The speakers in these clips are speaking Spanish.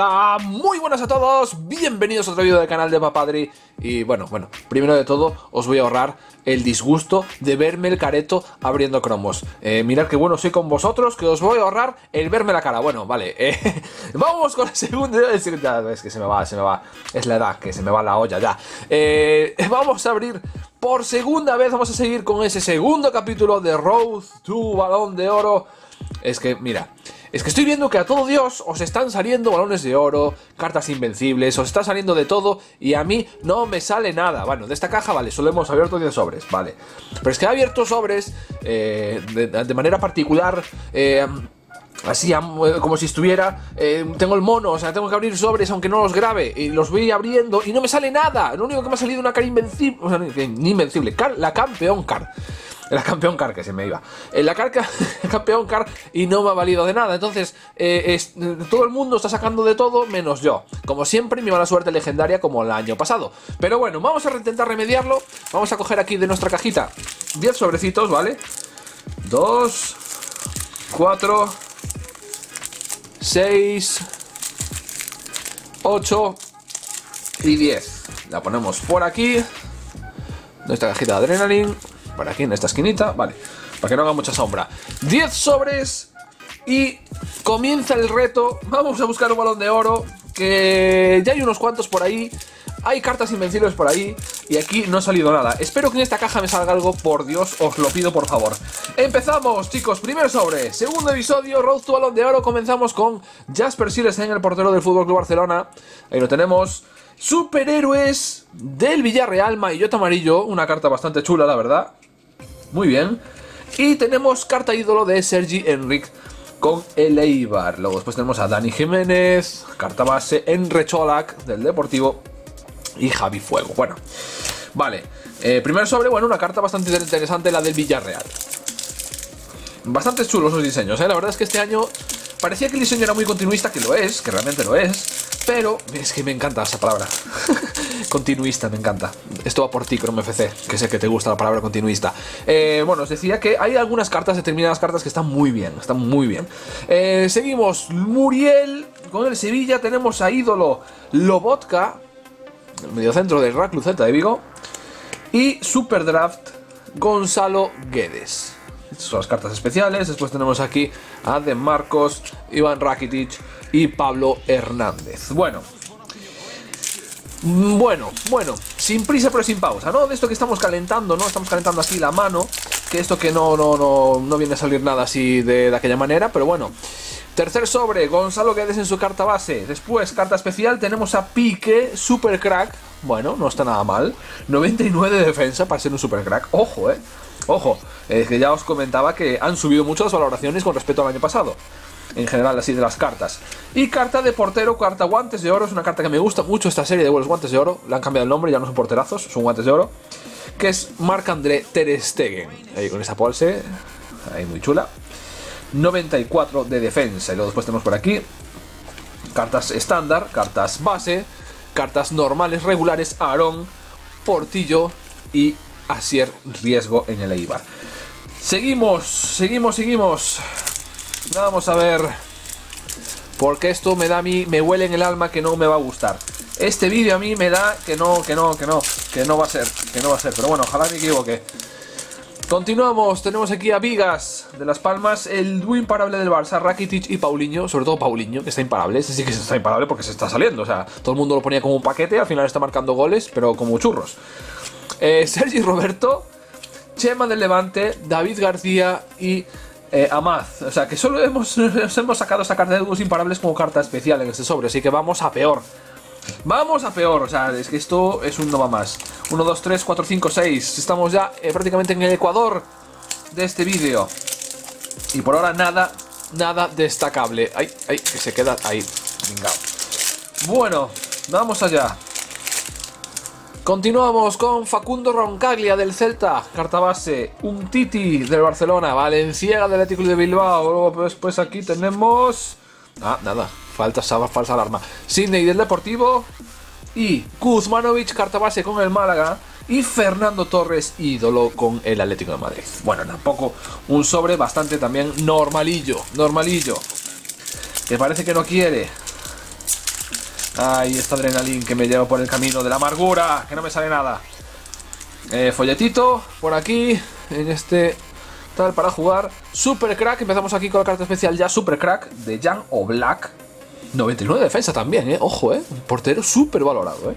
Hola, muy buenas a todos, bienvenidos a otro vídeo del canal de Papadri. Y bueno, bueno, primero de todo os voy a ahorrar el disgusto de verme el careto abriendo cromos. Eh, Mirad que bueno soy con vosotros, que os voy a ahorrar el verme la cara. Bueno, vale, eh, vamos con el segundo... Es que se me va, se me va, es la edad que se me va la olla ya. Eh, Vamos a abrir por segunda vez, vamos a seguir con ese segundo capítulo de Road to Balón de Oro. Es que, mira... Es que estoy viendo que a todo Dios os están saliendo balones de oro, cartas invencibles, os está saliendo de todo y a mí no me sale nada. Bueno, de esta caja, vale, solo hemos abierto 10 sobres, vale. Pero es que he abierto sobres eh, de, manera particular. Eh, así como si estuviera eh, tengo el mono, o sea, tengo que abrir sobres aunque no los grabe y los voy abriendo y no me sale nada. Lo único que me ha salido una cara invencible, o invencible, la campeón card. La campeón car que se me iba. En la carca, campeón car y no me ha valido de nada. Entonces, eh, todo el mundo está sacando de todo menos yo. Como siempre, mi mala suerte legendaria como el año pasado. Pero bueno, vamos a intentar remediarlo. Vamos a coger aquí de nuestra cajita 10 sobrecitos, ¿vale? 2, 4, 6, 8 y 10. La ponemos por aquí. Nuestra cajita de adrenalina por aquí en esta esquinita, vale, para que no haga mucha sombra. 10 sobres y comienza el reto. Vamos a buscar un balón de oro, que ya hay unos cuantos por ahí. Hay cartas invencibles por ahí y aquí no ha salido nada. Espero que en esta caja me salga algo, por Dios, os lo pido por favor. Empezamos, chicos, primer sobre, segundo episodio, Road to Balón de Oro. Comenzamos con Jasper en el portero del Fútbol Club Barcelona. Ahí lo tenemos. Superhéroes del Villarreal, Maillot amarillo, una carta bastante chula, la verdad. Muy bien. Y tenemos carta ídolo de Sergi Enric con el Eibar. Luego después tenemos a Dani Jiménez, carta base, Enre Cholak del Deportivo y Javi Fuego. Bueno, vale. Eh, primer sobre, bueno, una carta bastante interesante, la del Villarreal. Bastante chulos los diseños, ¿eh? La verdad es que este año parecía que el diseño era muy continuista, que lo es, que realmente lo es. Pero es que me encanta esa palabra. continuista, me encanta. Esto va por ti, Chrome FC, que sé que te gusta la palabra continuista. Eh, bueno, os decía que hay algunas cartas, determinadas cartas que están muy bien, están muy bien. Eh, seguimos, Muriel con el Sevilla, tenemos a ídolo Lobotka, el mediocentro del Real Celta de Vigo, y Superdraft Gonzalo Guedes. Estas son las cartas especiales. Después tenemos aquí a De Marcos, Iván Rakitic y Pablo Hernández. Bueno. Bueno, bueno, sin prisa pero sin pausa, ¿no? De esto que estamos calentando, ¿no? Estamos calentando aquí la mano, que esto que no, no, no, no viene a salir nada así de, aquella manera, pero bueno. Tercer sobre, Gonzalo Guedes en su carta base. Después, carta especial, tenemos a Pique, super crack. Bueno, no está nada mal. 99 de defensa para ser un super crack. Ojo, eh. Ojo, es que ya os comentaba que han subido mucho las valoraciones con respecto al año pasado en general así de las cartas. Y carta de portero, carta guantes de oro, es una carta que me gusta mucho esta serie de los guantes de oro, le han cambiado el nombre, ya no son porterazos, son guantes de oro, que es Marc-André Ter Stegen, ahí con esa pulse, ahí muy chula. 94 de defensa, y luego después tenemos por aquí cartas estándar, cartas base, cartas normales, regulares, Aarón, Portillo y Asier Riesgo en el Eibar. Seguimos, seguimos, seguimos. Vamos a ver. Porque esto me da a mí, me huele en el alma que no me va a gustar. Este vídeo a mí me da que no, que no, que no, que no va a ser, que no va a ser. Pero bueno, ojalá me equivoque. Continuamos, tenemos aquí a Vigas de Las Palmas, el dúo imparable del Barça, Rakitic y Paulinho, sobre todo Paulinho, que está imparable, ese sí que está imparable porque se está saliendo, o sea, todo el mundo lo ponía como un paquete, al final está marcando goles, pero como churros. Eh, Sergi Roberto, Chema del Levante, David García y eh, Amaz. O sea que solo hemos, hemos sacado esta carta de dúos imparables como carta especial en este sobre, así que vamos a peor. Vamos a peor, o sea, es que esto es un no va más. 1, 2, 3, 4, 5, 6. Estamos ya eh, prácticamente en el ecuador de este vídeo. Y por ahora nada, nada destacable. Ay, ay, que se queda ahí. Bueno, vamos allá. Continuamos con Facundo Roncaglia del Celta, carta base, un Titi del Barcelona, Valenciaga del Atlético de Bilbao, después aquí tenemos... Ah, nada, falta falsa alarma. Sidney del Deportivo y Kuzmanovic, carta base con el Málaga y Fernando Torres, ídolo con el Atlético de Madrid. Bueno, tampoco un sobre bastante también normalillo, normalillo. Que parece que no quiere. Ay, esta adrenalina que me lleva por el camino de la amargura, que no me sale nada. Eh, folletito, por aquí, en este tal, para jugar. Super Crack, empezamos aquí con la carta especial ya, Super Crack, de Jan Black 99 de defensa también, eh. Ojo, eh. portero súper valorado, eh.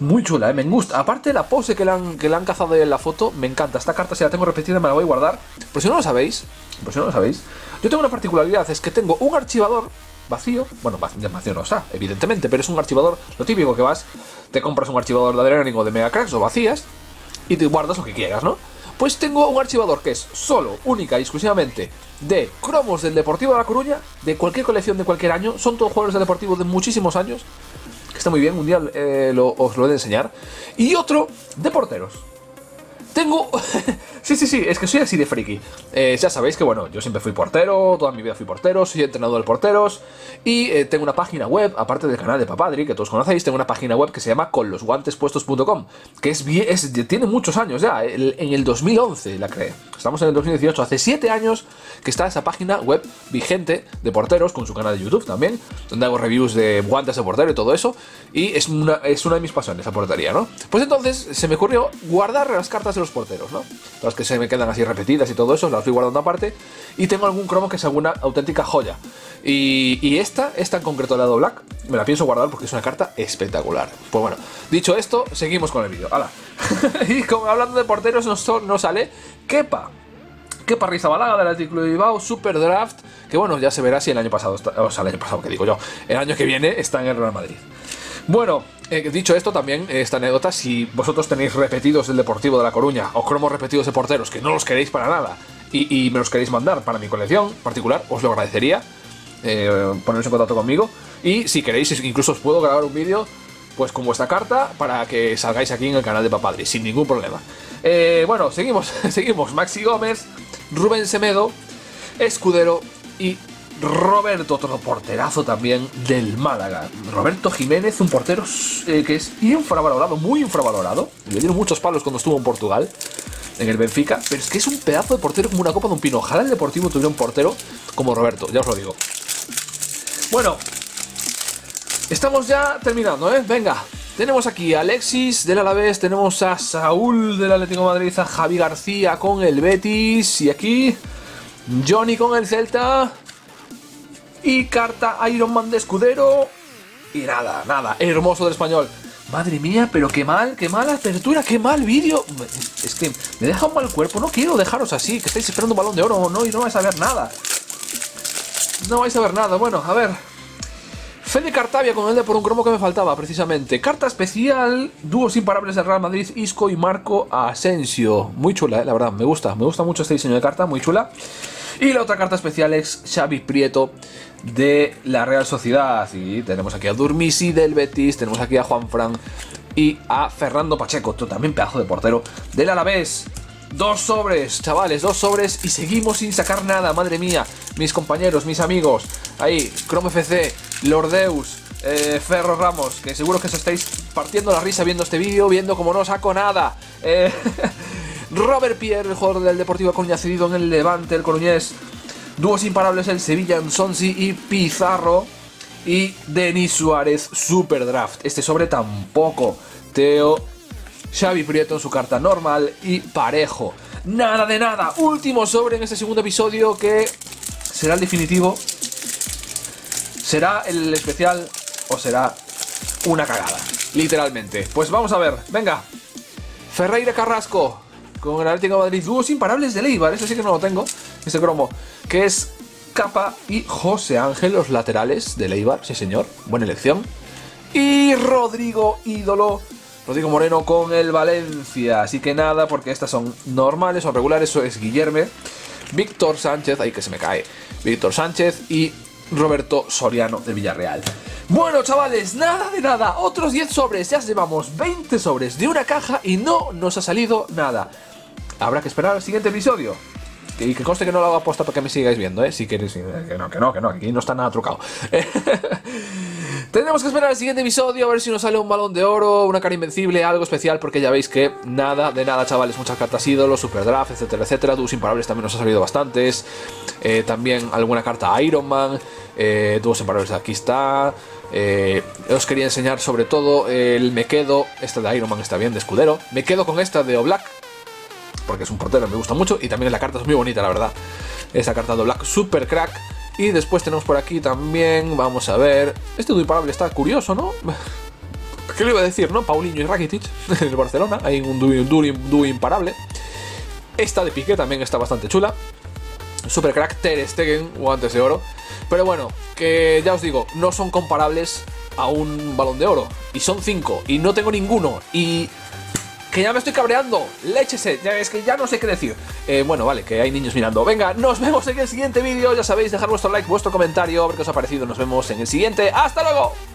muy chula, eh. Me gusta. Aparte la pose que le, han, que le han cazado en la foto, me encanta. Esta carta, si la tengo repetida, me la voy a guardar. Por si no lo sabéis, por si no lo sabéis, yo tengo una particularidad, es que tengo un archivador vacío, bueno, vacío no está, evidentemente, pero es un archivador, lo típico que vas, te compras un archivador de Adrenaline o de Megacracks o vacías y te guardas lo que quieras, ¿no? Pues tengo un archivador que es solo, única y exclusivamente de cromos del Deportivo de La Coruña, de cualquier colección de cualquier año, son todos jugadores del Deportivo de muchísimos años, que está muy bien, un día eh, os lo he de enseñar, y otro de porteros. Tengo... sí, sí, sí, es que soy así de friki. Eh, ya sabéis que, bueno, yo siempre fui portero, toda mi vida fui portero, soy entrenador de porteros y eh, tengo una página web, aparte del canal de Papadri, que todos conocéis, tengo una página web que se llama conlosguantespuestos.com, que es, es, tiene muchos años ya, en el 2011 la creé. Estamos en el 2018, hace 7 años que está esa página web vigente de porteros, con su canal de YouTube también, donde hago reviews de guantes de portero y todo eso, y es una, es una de mis pasiones, la portería, ¿no? Pues entonces se me ocurrió guardar las cartas de los porteros, ¿no? Que se me quedan así repetidas y todo eso, las fui guardando aparte, y tengo algún cromo que es alguna auténtica joya. Y, esta, esta en concreto la de Black, me la pienso guardar porque es una carta espectacular. Pues bueno, dicho esto, seguimos con el vídeo. ¡Hala! y como hablando de porteros, nos, nos sale Kepa. Kepa Rizabalaga del artículo de Bilbao, Super Draft, que bueno, ya se verá si el año pasado, está, o sea, el año pasado, que digo yo, el año que viene está en el Real Madrid. Bueno, eh, dicho esto, también esta anécdota, si vosotros tenéis repetidos del Deportivo de La Coruña o cromos repetidos de porteros que no los queréis para nada y, me los queréis mandar para mi colección particular, os lo agradecería. Eh, poneros en contacto conmigo. Y si queréis, incluso os puedo grabar un vídeo pues con vuestra carta para que salgáis aquí en el canal de Papadri, sin ningún problema. Eh, bueno, seguimos, seguimos. Maxi Gómez, Rubén Semedo, Escudero y Roberto, otro porterazo también del Málaga. Roberto Jiménez, un portero eh, que es infravalorado, muy infravalorado. Le dieron muchos palos cuando estuvo en Portugal, en el Benfica, pero es que es un pedazo de portero como una copa de un pino. Ojalá el Deportivo tuviera un portero como Roberto, ya os lo digo. Bueno, estamos ya terminando, ¿eh? Venga, tenemos aquí a Alexis del Alavés, tenemos a Saúl del Atlético Madrid, a Javi García con el Betis y aquí Johnny con el Celta y carta Iron Man de escudero y nada, nada, hermoso del español. Madre mía, pero qué mal, qué mala apertura, qué mal vídeo. Es que me deja un mal cuerpo, no quiero dejaros así, que estáis esperando un balón de oro o no y no vais a ver nada. No vais a ver nada, bueno, a ver, Fede Cartavia con el de por un cromo que me faltaba, precisamente. Carta especial, dúos imparables del Real Madrid, Isco y Marco Asensio. Muy chula, eh, la verdad, me gusta. Me gusta mucho este diseño de carta, muy chula. Y la otra carta especial es Xavi Prieto de la Real Sociedad. Y tenemos aquí a Durmisi del Betis, tenemos aquí a Juan Fran y a Fernando Pacheco, también pedazo de portero del Alavés. Dos sobres, chavales, dos sobres y seguimos sin sacar nada, madre mía. Mis compañeros, mis amigos, ahí, Chrome FC, Lordeus, eh, Ferro Ramos, que seguro que os estáis partiendo la risa viendo este vídeo, viendo como no saco nada. Eh, Robert Pierre, el jugador del Deportivo Coruña cedido en el Levante, el coruñés. Dúos imparables, el Sevilla, Sonsi y Pizarro. Y Denis Suárez, Super Draft. Este sobre tampoco. Teo Xavi Prieto en su carta normal y parejo. Nada de nada. Último sobre en este segundo episodio que será el definitivo. ¿Será el especial o será una cagada? Literalmente. Pues vamos a ver. Venga. Ferreira Carrasco con el Atlético Madrid. Dúos imparables de Leibar. Ese sí que no lo tengo. Este cromo. Que es Capa y José Ángel, los laterales de Leibar. Sí, señor. Buena elección. Y Rodrigo Ídolo Rodrigo Moreno con el Valencia. Así que nada, porque estas son normales o regulares. Eso es Guillerme, Víctor Sánchez, ahí que se me cae. Víctor Sánchez y Roberto Soriano de Villarreal. Bueno, chavales, nada de nada. Otros 10 sobres. Ya llevamos 20 sobres de una caja y no nos ha salido nada. Habrá que esperar al siguiente episodio. Y que conste que no lo hago aposta para que me sigáis viendo, ¿eh? Si queréis. Que no, que no, que no. Aquí no está nada trucado. Tendremos que esperar al siguiente episodio a ver si nos sale un balón de oro, una cara invencible, algo especial, porque ya veis que nada de nada, chavales. Muchas cartas ídolos, super draft, etcétera, etcétera. Dus imparables también nos ha salido bastantes. Eh, también alguna carta Iron Man. eh, dúos imparables aquí está. Eh, os quería enseñar sobre todo el me quedo, esta de Iron Man está bien, de escudero. Me quedo con esta de Oblak, porque es un portero, me gusta mucho. Y también la carta es muy bonita, la verdad. Esa carta de Oblak, super crack. Y después tenemos por aquí también, vamos a ver. Este dúo imparable está curioso, ¿no? ¿Qué le iba a decir, no? Paulinho y Rakitic en el Barcelona. Hay un dúo, imparable. Esta de Piqué también está bastante chula. Super crack Ter Stegen, guantes de oro. Pero bueno, que ya os digo, no son comparables a un balón de oro. Y son cinco. Y no tengo ninguno. Y que ya me estoy cabreando. Léchese, ya es que ya no sé qué decir. Eh, bueno, vale, que hay niños mirando. Venga, nos vemos en el siguiente vídeo. Ya sabéis, dejar vuestro like, vuestro comentario, a ver qué os ha parecido. Nos vemos en el siguiente. ¡Hasta luego!